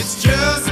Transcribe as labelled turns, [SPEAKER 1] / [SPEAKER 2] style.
[SPEAKER 1] It's just